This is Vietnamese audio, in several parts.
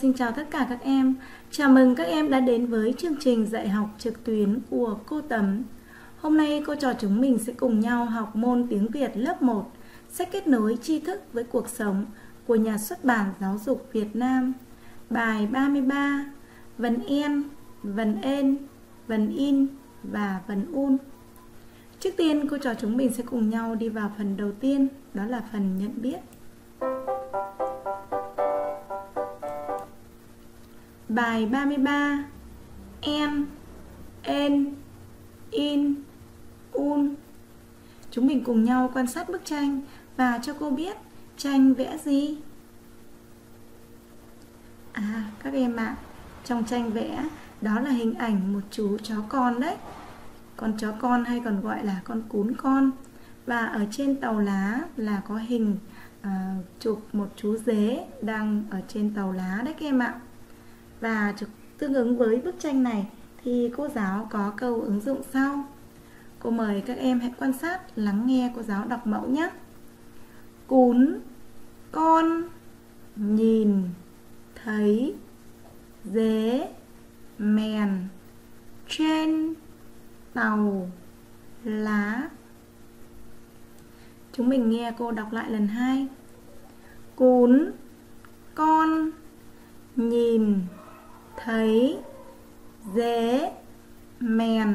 xin chào tất cả các em. Chào mừng các em đã đến với chương trình dạy học trực tuyến của cô Tấm. Hôm nay cô trò chúng mình sẽ cùng nhau học môn tiếng Việt lớp 1, sách kết nối tri thức với cuộc sống của nhà xuất bản giáo dục Việt Nam. Bài 33, vần en, vần en, vần in và vần un. Trước tiên cô trò chúng mình sẽ cùng nhau đi vào phần đầu tiên, đó là phần nhận biết. Bài 33 Em En In Un. Chúng mình cùng nhau quan sát bức tranh và cho cô biết tranh vẽ gì. À các em ạ à, Trong tranh vẽ đó là hình ảnh một chú chó con đấy. Con chó con hay còn gọi là con cún con. Và ở trên tàu lá là có hình à, chụp một chú dế đang ở trên tàu lá đấy các em ạ và tương ứng với bức tranh này thì cô giáo có câu ứng dụng sau. Cô mời các em hãy quan sát, lắng nghe cô giáo đọc mẫu nhé. Cún, con, nhìn, thấy, dế, mèn, trên, tàu, lá. Chúng mình nghe cô đọc lại lần hai. Cún, con, nhìn, thấy dế mèn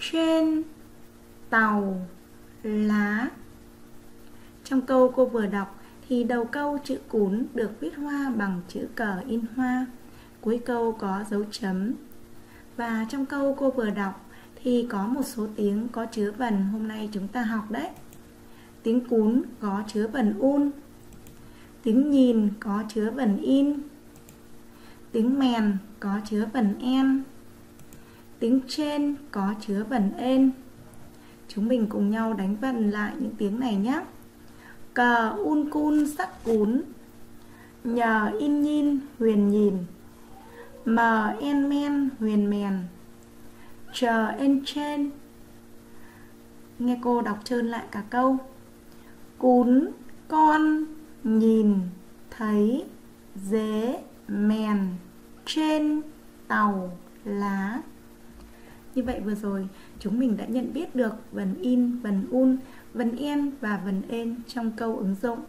trên tàu lá. Trong câu cô vừa đọc thì đầu câu chữ cún được viết hoa bằng chữ cờ in hoa. Cuối câu có dấu chấm. Và trong câu cô vừa đọc thì có một số tiếng có chứa vần hôm nay chúng ta học đấy. Tiếng cún có chứa vần un. Tiếng nhìn có chứa vần in. Tiếng mèn có chứa vần en. Tiếng trên có chứa vần en. Chúng mình cùng nhau đánh vần lại những tiếng này nhé. Cờ un cun sắc cún. Nhờ in nhìn huyền nhìn. Mờ en men huyền mèn. Chờ en trên. Nghe cô đọc trơn lại cả câu. Cún, con, nhìn, thấy, dế, mèn trên tàu lá. Như vậy vừa rồi chúng mình đã nhận biết được vần in, vần un, vần en và vần en trong câu ứng dụng.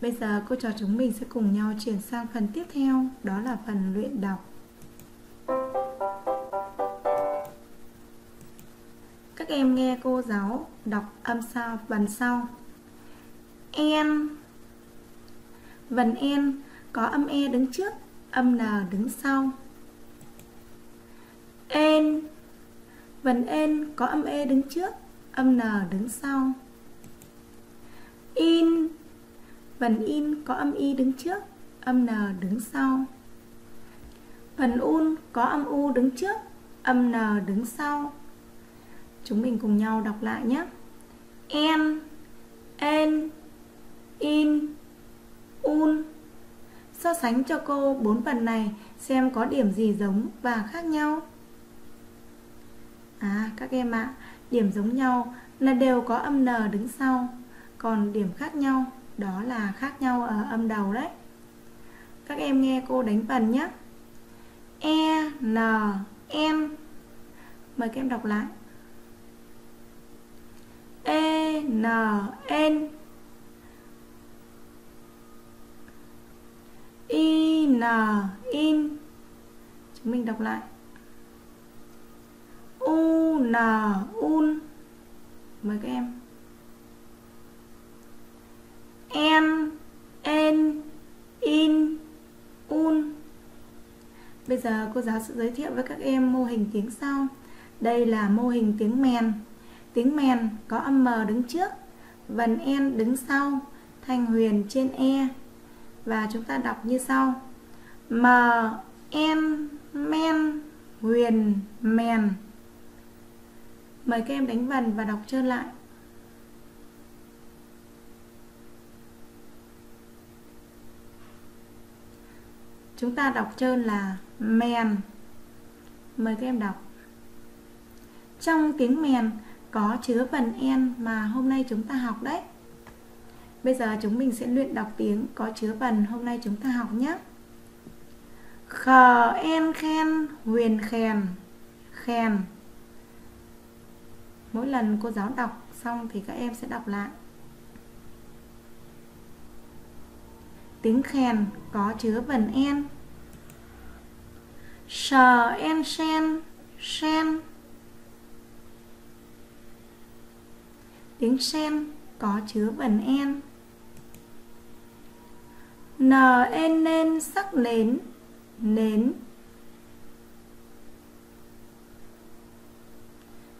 Bây giờ cô trò chúng mình sẽ cùng nhau chuyển sang phần tiếp theo Đó là phần luyện đọc. Các em nghe cô giáo đọc âm sao vần sau. En. Vần en có âm e đứng trước âm N đứng sau. En Vần en có âm E đứng trước, âm N đứng sau. In Vần in có âm Y đứng trước, âm N đứng sau. Vần un có âm U đứng trước, âm N đứng sau. Chúng mình cùng nhau đọc lại nhé. En, en, in, un So sánh cho cô bốn phần này xem có điểm gì giống và khác nhau. À các em ạ, à, điểm giống nhau là đều có âm N đứng sau, còn điểm khác nhau đó là khác nhau ở âm đầu đấy. Các em nghe cô đánh phần nhé. E, N, N. Mời các em đọc lại. E, N, N. in in. Chúng mình đọc lại. U, n, un. Mời các em. N en in, un. Bây giờ cô giáo sẽ giới thiệu với các em mô hình tiếng sau. Đây là mô hình tiếng mèn. Tiếng mèn có âm m đứng trước, vần en đứng sau, thanh huyền trên e. Và chúng ta đọc như sau m en men, huyền mèn mời các em đánh vần và đọc trơn lại. Chúng ta đọc trơn là men. Mời các em đọc. Trong tiếng mèn có chứa phần en mà hôm nay chúng ta học đấy. Bây giờ chúng mình sẽ luyện đọc tiếng có chứa phần hôm nay chúng ta học nhé khờ en khen, huyền khen khen mỗi lần cô giáo đọc xong thì các em sẽ đọc lại. Tiếng khen có chứa vần en. Sờ en sen sen. Tiếng sen có chứa vần en. N en nên sắc nến nến.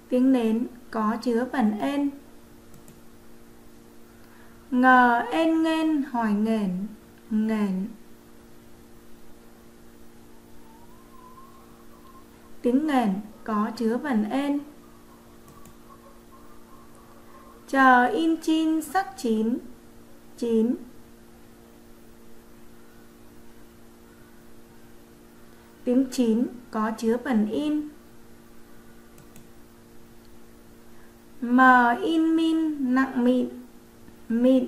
Tiếng nến có chứa vần en. Ngờ en nghên hỏi nghển nghển. Tiếng nghển có chứa vần en. Chờ in chin sắc chín chín. Tiếng chín, có chứa phần in. M in min, nặng mịn mịn.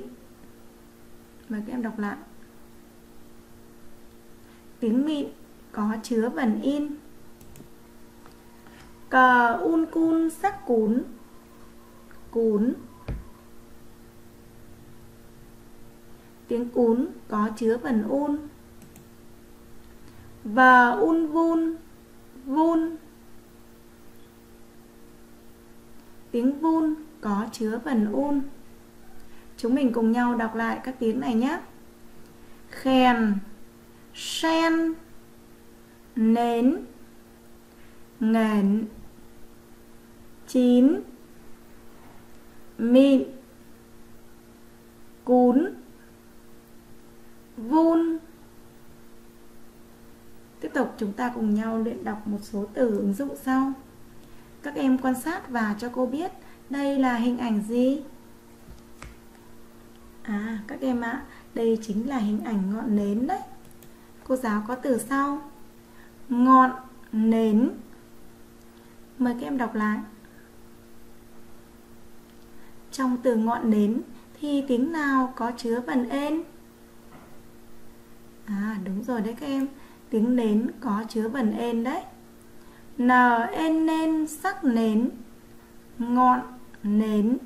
Mời các em đọc lại. Tiếng mịn có chứa vần in. Cờ un cun sắc cún cún. Tiếng cún có chứa vần un và un vun vun. Tiếng vun có chứa vần un. Chúng mình cùng nhau đọc lại các tiếng này nhé. Khen, sen, nến nghển chín, mịn, cún, vun tiếp tục chúng ta cùng nhau luyện đọc một số từ ứng dụng sau. Các em quan sát và cho cô biết đây là hình ảnh gì? À các em ạ à, đây chính là hình ảnh ngọn nến đấy. Cô giáo có từ sau. Ngọn nến. Mời các em đọc lại. Trong từ ngọn nến thì tiếng nào có chứa vần ên à đúng rồi đấy các em tiếng nến có chứa vần en đấy. N en nên sắc nến. Ngọn nến.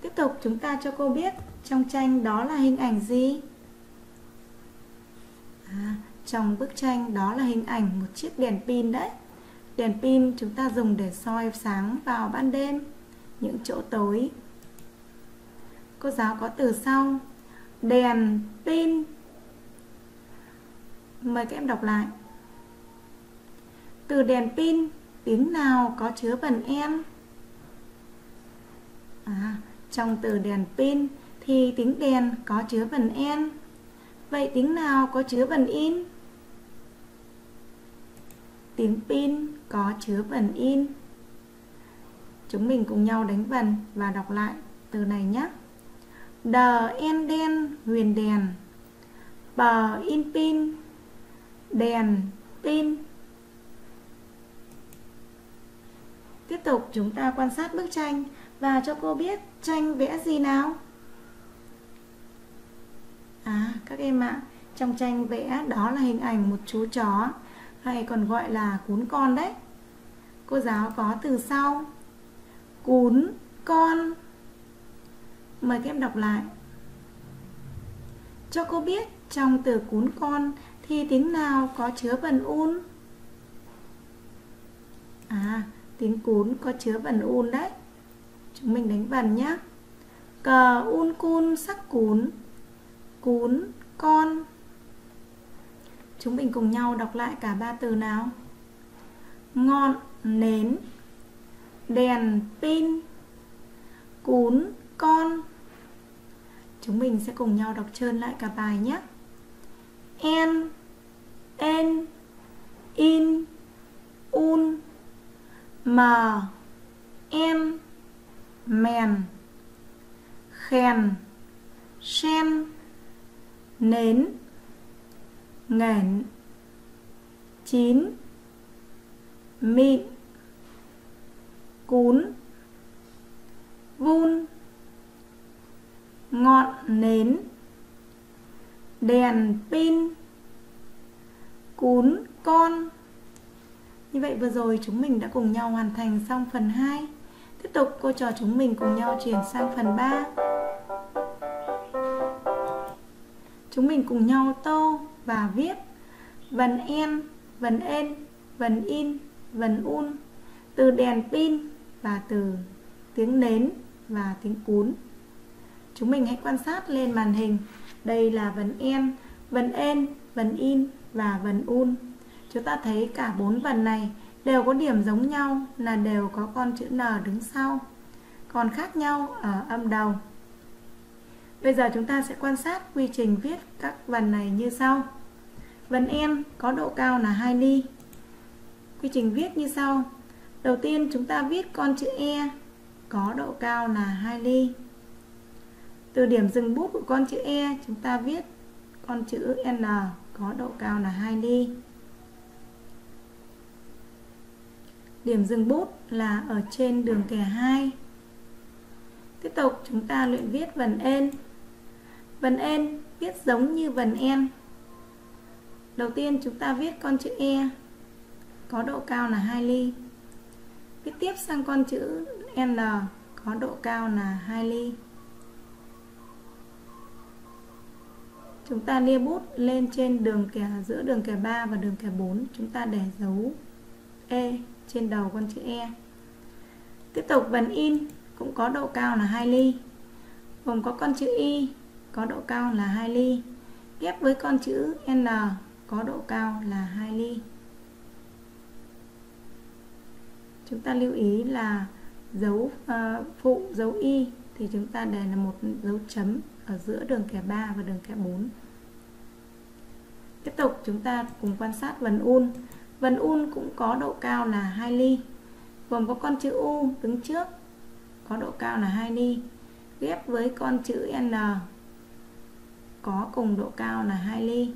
Tiếp tục chúng ta cho cô biết trong tranh đó là hình ảnh gì? À, trong bức tranh đó là hình ảnh một chiếc đèn pin đấy. Đèn pin chúng ta dùng để soi sáng vào ban đêm những chỗ tối. Cô giáo có từ sau. Đèn pin mời các em đọc lại. Từ đèn pin tiếng nào có chứa vần en à, trong từ đèn pin thì tiếng đèn có chứa vần en vậy tiếng nào có chứa vần in? Tiếng pin có chứa vần in. Chúng mình cùng nhau đánh vần và đọc lại từ này nhé. Đờ en đen huyền đèn. Bờ in pin đèn, pin. Tiếp tục chúng ta quan sát bức tranh và cho cô biết tranh vẽ gì nào. À các em ạ, trong tranh vẽ đó là hình ảnh một chú chó, hay còn gọi là cún con đấy. Cô giáo có từ sau, cún con. Mời các em đọc lại. Cho cô biết trong từ cún con thì tiếng nào có chứa vần un? À tiếng cún có chứa vần un đấy. Chúng mình đánh vần nhé cờ un cun sắc cún. Cún, con. Chúng mình cùng nhau đọc lại cả ba từ nào? Ngọn nến, đèn pin, cún, con. Chúng mình sẽ cùng nhau đọc trơn lại cả bài nhé en en in un mờ em mèn khen sen nến nghển, chín mịn cún vun ngọn nến đèn pin. Cún con. Như vậy vừa rồi chúng mình đã cùng nhau hoàn thành xong phần 2 tiếp tục cô trò chúng mình cùng nhau chuyển sang phần 3 chúng mình cùng nhau tô và viết vần en vần en, vần in, vần un, từ đèn pin và từ tiếng nến và tiếng cún. Chúng mình hãy quan sát lên màn hình đây là vần en vần en, vần in và vần un. Chúng ta thấy cả bốn vần này đều có điểm giống nhau là đều có con chữ N đứng sau, còn khác nhau ở âm đầu. Bây giờ chúng ta sẽ quan sát quy trình viết các vần này như sau. Vần en có độ cao là 2 ly quy trình viết như sau. Đầu tiên chúng ta viết con chữ E có độ cao là 2 ly từ điểm dừng bút của con chữ E chúng ta viết con chữ N có độ cao là 2 ly Điểm dừng bút là ở trên đường kẻ 2. Tiếp tục, chúng ta luyện viết vần en. Vần en viết giống như vần em Đầu tiên, chúng ta viết con chữ E có độ cao là 2 ly. Viết tiếp sang con chữ N có độ cao là 2 ly. Chúng ta lia bút lên trên đường kẻ giữa đường kẻ 3 và đường kẻ 4, chúng ta để dấu E trên đầu con chữ E. Tiếp tục vần in cũng có độ cao là 2 ly. Gồm có con chữ Y có độ cao là 2 ly. Ghép với con chữ N có độ cao là 2 ly. Chúng ta lưu ý là dấu uh, phụ dấu Y thì chúng ta để là một dấu chấm ở giữa đường kẻ 3 và đường kẻ 4. Tiếp tục, chúng ta cùng quan sát vần un. Vần un cũng có độ cao là 2 ly Gồm có con chữ U đứng trước, Có độ cao là 2 ly Ghép với con chữ N, Có cùng độ cao là 2 ly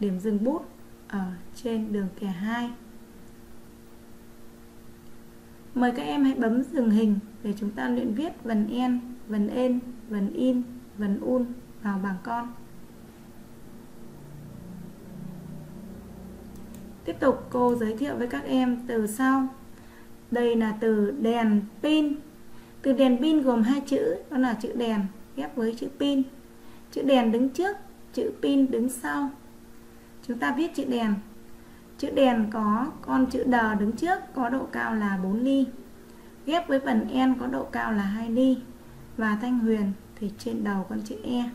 Điểm dừng bút ở trên đường kẻ 2 Mời các em hãy bấm dừng hình để chúng ta luyện viết vần en, vần en, vần in, vần un vào bảng con. Tiếp tục cô giới thiệu với các em từ sau. Đây là từ đèn pin. Từ đèn pin gồm hai chữ, đó là chữ đèn ghép với chữ pin. Chữ đèn đứng trước, chữ pin đứng sau. Chúng ta viết chữ đèn. Chữ đèn có con chữ đờ đứng trước có độ cao là 4 ly. Ghép với phần en có độ cao là 2 ly. Và thanh huyền thì trên đầu con chữ E.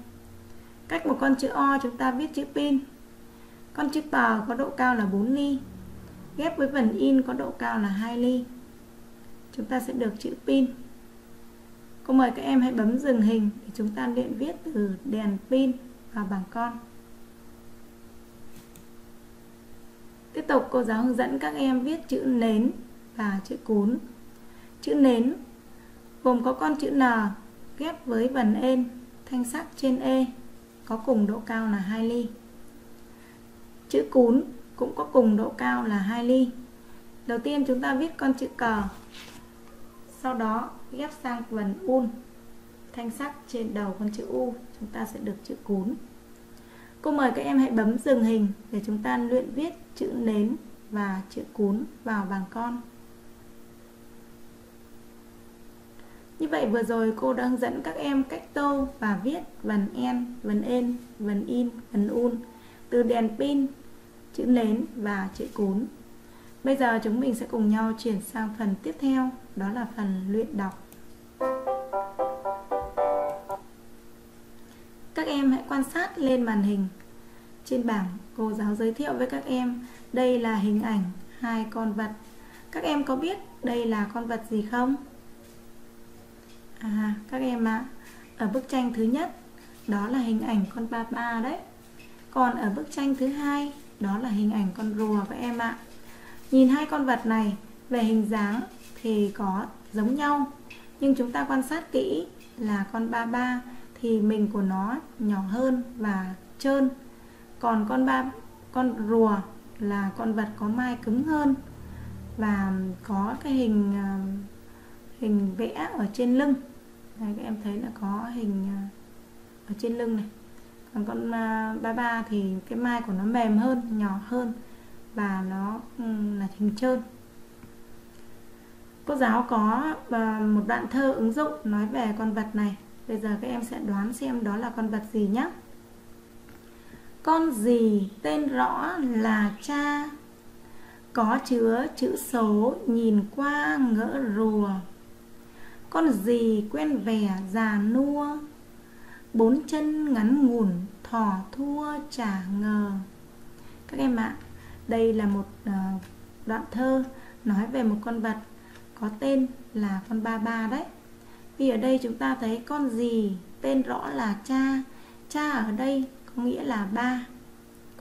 Cách một con chữ O chúng ta viết chữ pin con chữ P có độ cao là 4 ly ghép với phần in có độ cao là 2 ly chúng ta sẽ được chữ pin cô mời các em hãy bấm dừng hình để chúng ta luyện viết từ đèn pin và bảng con tiếp tục, cô giáo hướng dẫn các em viết chữ nến và chữ cún chữ nến gồm có con chữ N ghép với vần ên thanh sắc trên E có cùng độ cao là 2 ly Chữ cún cũng có cùng độ cao là 2 ly. Đầu tiên chúng ta viết con chữ cờ. Sau đó ghép sang vần un. Thanh sắc trên đầu con chữ U, chúng ta sẽ được chữ cún. Cô mời các em hãy bấm dừng hình để chúng ta luyện viết chữ nến và chữ cún vào bảng con. Như vậy vừa rồi cô đã hướng dẫn các em cách tô và viết vần en, vần en, vần in, vần un từ đèn pin, chữ nến và chữ cún. Bây giờ chúng mình sẽ cùng nhau chuyển sang phần tiếp theo, đó là phần luyện đọc. Quan sát lên màn hình. Trên bảng, cô giáo giới thiệu với các em, đây là hình ảnh hai con vật. Các em có biết đây là con vật gì không? À, các em ạ, à, ở bức tranh thứ nhất, đó là hình ảnh con ba ba đấy. Còn ở bức tranh thứ hai đó là hình ảnh con rùa các em ạ Nhìn hai con vật này về hình dáng thì có giống nhau Nhưng chúng ta quan sát kỹ là con ba ba thì mình của nó nhỏ hơn và trơn. Còn con ba con rùa là con vật có mai cứng hơn và có cái hình à, hình vẽ ở trên lưng. Đây, các em thấy là có hình à, ở trên lưng này. Còn con à, ba ba thì cái mai của nó mềm hơn nhỏ hơn và nó ừ, là hình trơn. Cô giáo có một đoạn thơ ứng dụng nói về con vật này bây giờ các em sẽ đoán xem đó là con vật gì nhé. Con gì tên rõ là cha? Có chứa chữ số, nhìn qua ngỡ rùa. Con gì quen vẻ già nua? Bốn chân ngắn ngủn thỏ thua chả ngờ. Các em ạ, đây là một ờ, đoạn thơ nói về một con vật có tên là con ba ba đấy vì ở đây chúng ta thấy con gì, tên rõ là cha. Cha ở đây có nghĩa là ba.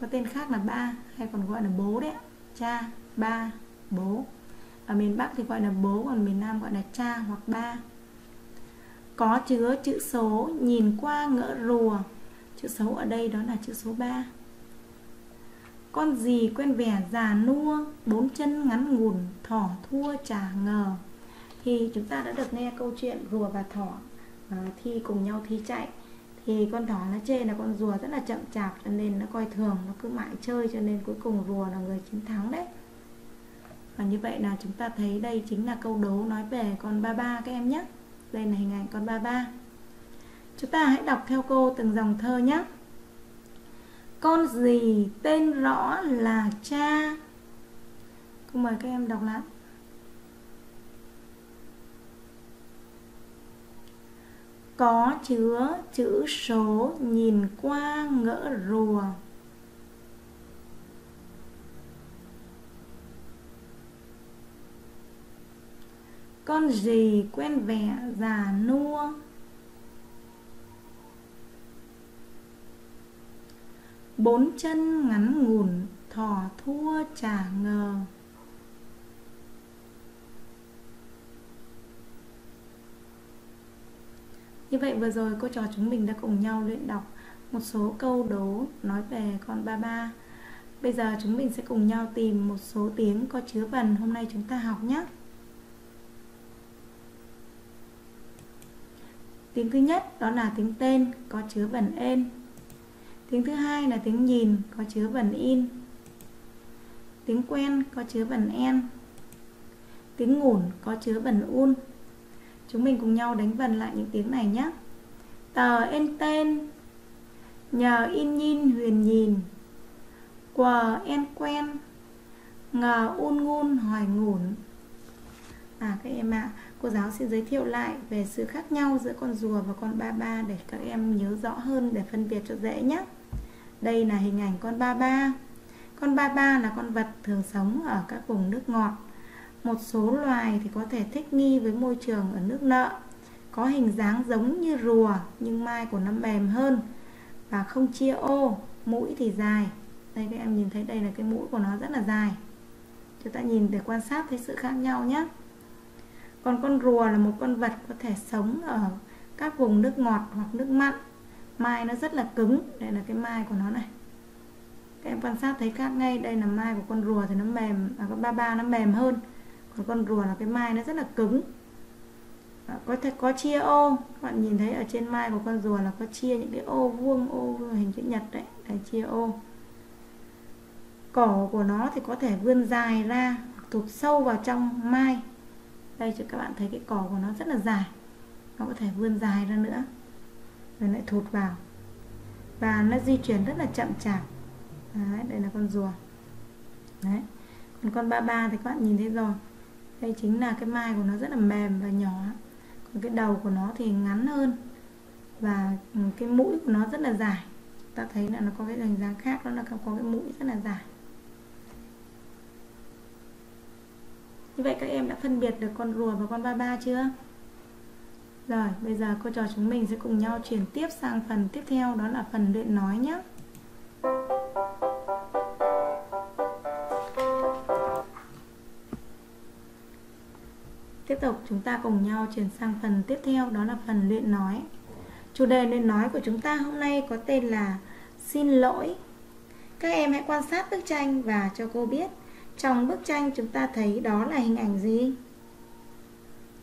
Có tên khác là ba, hay còn gọi là bố đấy. Cha, ba, bố. Ở miền Bắc thì gọi là bố, còn miền Nam gọi là cha hoặc ba. Có chứa chữ số, nhìn qua ngỡ rùa. Chữ số ở đây đó là chữ số 3 con gì quen vẻ già nua, bốn chân ngắn ngủn, thỏ thua chả ngờ thì chúng ta đã được nghe câu chuyện rùa và thỏ à, thi cùng nhau thi chạy. Thì con thỏ nó chê là con rùa rất là chậm chạp cho nên nó coi thường nó cứ mãi chơi cho nên cuối cùng rùa là người chiến thắng đấy. Và như vậy là chúng ta thấy đây chính là câu đố nói về con ba ba các em nhé. Đây là hình ảnh con ba ba. Chúng ta hãy đọc theo cô từng dòng thơ nhé. Con gì tên rõ là cha? Cô mời các em đọc lại. Có chứa chữ số nhìn qua ngỡ rùa. Con gì quen vẻ già nua? Bốn chân ngắn ngủn thỏ thua chả ngờ. Như vậy vừa rồi cô trò chúng mình đã cùng nhau luyện đọc một số câu đố nói về con ba ba. Bây giờ chúng mình sẽ cùng nhau tìm một số tiếng có chứa vần hôm nay chúng ta học nhé. Tiếng thứ nhất đó là tiếng tên có chứa vần en. Tiếng thứ hai là tiếng nhìn có chứa vần in. Tiếng quen có chứa vần en. Tiếng ngủn có chứa vần un. Chúng mình cùng nhau đánh vần lại những tiếng này nhé. Tờ en tên. Nhờ in nhìn huyền nhìn. Quờ en quen. Ngờ un ngun hỏi ngủn. À các em ạ à, Cô giáo sẽ giới thiệu lại về sự khác nhau giữa con rùa và con ba ba Để các em nhớ rõ hơn để phân biệt cho dễ nhé. Đây là hình ảnh con ba ba. Con ba ba là con vật thường sống ở các vùng nước ngọt một số loài thì có thể thích nghi với môi trường ở nước nợ, có hình dáng giống như rùa nhưng mai của nó mềm hơn và không chia ô, mũi thì dài. Đây, các em nhìn thấy đây là cái mũi của nó rất là dài. Chúng ta nhìn để quan sát thấy sự khác nhau nhé. Còn con rùa là một con vật có thể sống ở các vùng nước ngọt hoặc nước mặn. Mai nó rất là cứng, đây là cái mai của nó này. Các em quan sát thấy khác ngay, đây là mai của con rùa thì nó mềm và con ba ba nó mềm hơn còn con rùa là cái mai nó rất là cứng. À, có thể có chia ô. Các bạn nhìn thấy ở trên mai của con rùa là có chia những cái ô vuông ô hình chữ nhật đấy để chia ô. Cỏ của nó thì có thể vươn dài ra thụt sâu vào trong mai. Đây cho các bạn thấy cái cỏ của nó rất là dài. Nó có thể vươn dài ra nữa rồi lại thụt vào. Và nó di chuyển rất là chậm chạp. Đấy, đây là con rùa. Đấy. Còn con ba ba thì các bạn nhìn thấy rồi đây chính là cái mai của nó rất là mềm và nhỏ. Còn cái đầu của nó thì ngắn hơn. Và ừ, cái mũi của nó rất là dài. Ta thấy là nó có cái hình dáng khác đó là có cái mũi rất là dài. Như vậy các em đã phân biệt được con rùa và con ba ba chưa? Rồi, bây giờ cô trò chúng mình sẽ cùng nhau chuyển tiếp sang phần tiếp theo, đó là phần luyện nói nhé. Tiếp tục chúng ta cùng nhau chuyển sang phần tiếp theo đó là phần luyện nói. Chủ đề luyện nói của chúng ta hôm nay có tên là Xin lỗi. Các em hãy quan sát bức tranh và cho cô biết trong bức tranh chúng ta thấy đó là hình ảnh gì?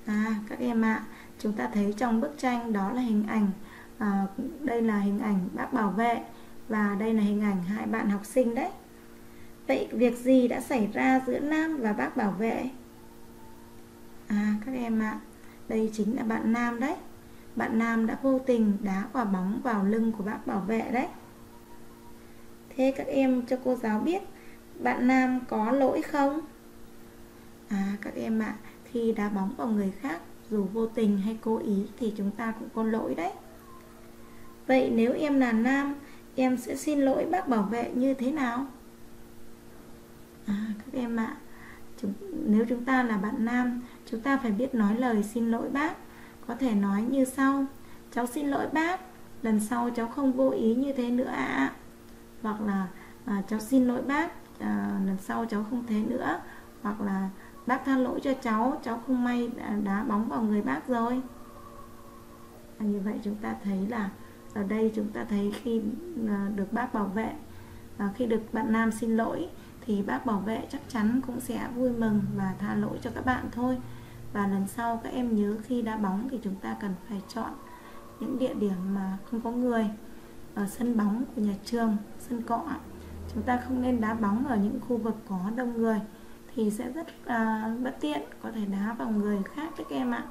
À các em ạ, à, chúng ta thấy trong bức tranh đó là hình ảnh à, đây là hình ảnh bác bảo vệ và đây là hình ảnh hai bạn học sinh đấy vậy việc gì đã xảy ra giữa Nam và bác bảo vệ à các em ạ. À, đây chính là bạn Nam đấy. Bạn Nam đã vô tình đá quả bóng vào lưng của bác bảo vệ đấy. Thế các em cho cô giáo biết bạn Nam có lỗi không? À các em ạ à, khi đá bóng vào người khác dù vô tình hay cố ý thì chúng ta cũng có lỗi đấy. Vậy nếu em là nam em sẽ xin lỗi bác bảo vệ như thế nào? À các em ạ à, nếu chúng ta là bạn nam chúng ta phải biết nói lời xin lỗi bác. Có thể nói như sau cháu xin lỗi bác lần sau cháu không vô ý như thế nữa ạ. À. hoặc là à, cháu xin lỗi bác à, lần sau cháu không thế nữa. Hoặc là bác tha lỗi cho cháu cháu không may đã đá bóng vào người bác rồi. À, như vậy chúng ta thấy là ở đây chúng ta thấy khi à, được bác bảo vệ và khi được bạn nam xin lỗi thì bác bảo vệ chắc chắn cũng sẽ vui mừng và tha lỗi cho các bạn thôi. Và lần sau các em nhớ khi đá bóng thì chúng ta cần phải chọn những địa điểm mà không có người ở sân bóng của nhà trường sân cọ. Chúng ta không nên đá bóng ở những khu vực có đông người thì sẽ rất à, bất tiện có thể đá vào người khác các em ạ.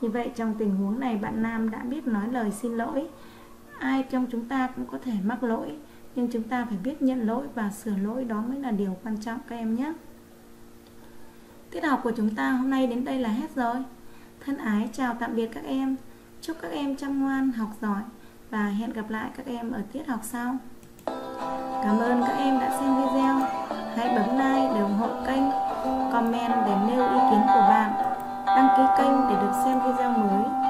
Như vậy trong tình huống này bạn nam đã biết nói lời xin lỗi. Ai trong chúng ta cũng có thể mắc lỗi nhưng chúng ta phải biết nhận lỗi và sửa lỗi đó mới là điều quan trọng các em nhé. Tiết học của chúng ta hôm nay đến đây là hết rồi. Thân ái chào tạm biệt các em. Chúc các em chăm ngoan, học giỏi và hẹn gặp lại các em ở tiết học sau. Cảm ơn các em đã xem video. Hãy bấm like để ủng hộ kênh, comment để nêu ý kiến của bạn. Đăng ký kênh để được xem video mới.